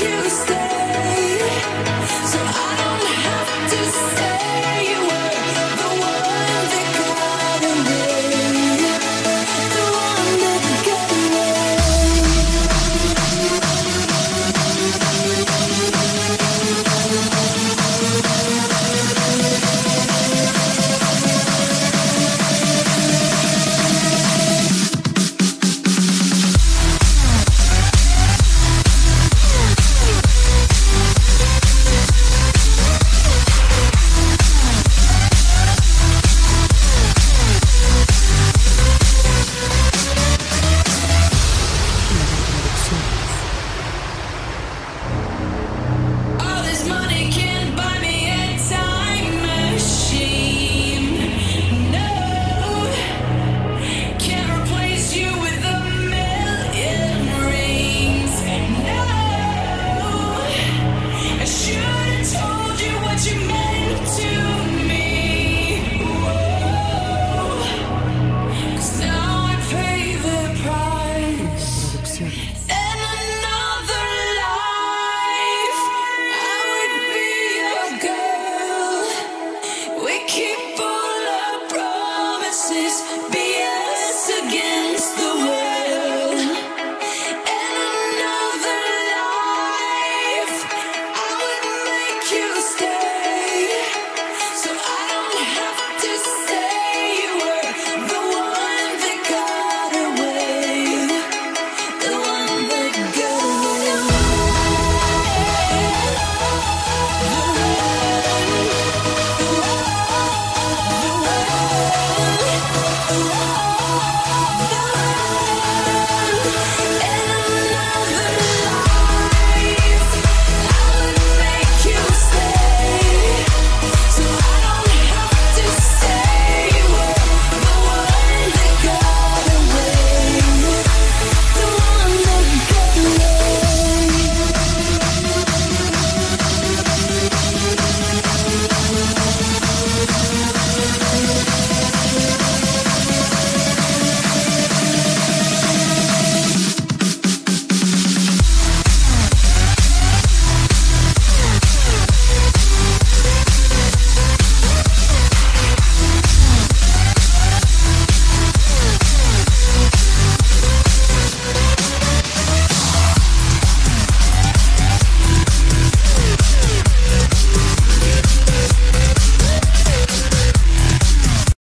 you stay, so I don't have to stay.